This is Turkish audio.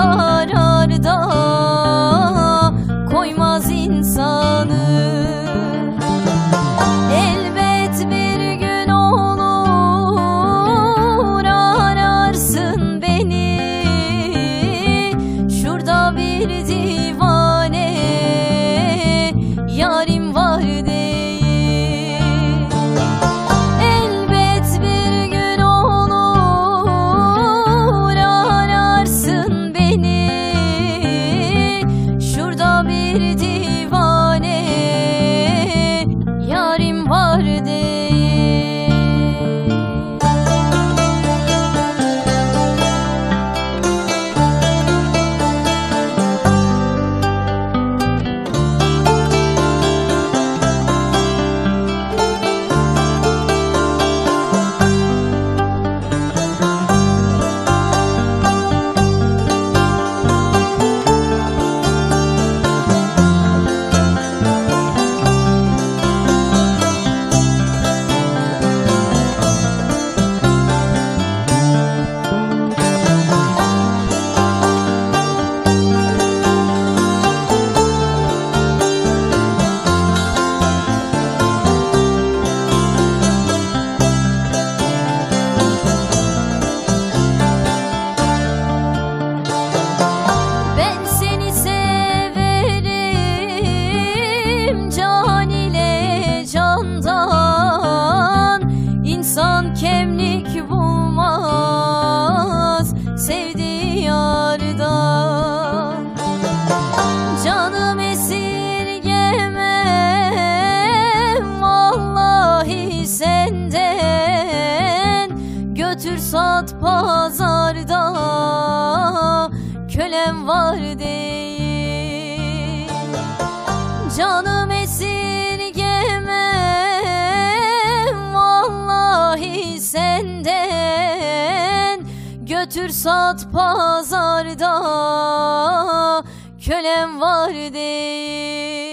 Oh. within. götür sat pazarda Kölem var değil. Canım esirgemem Vallahi senden. Götür sat pazarda Kölem var değil.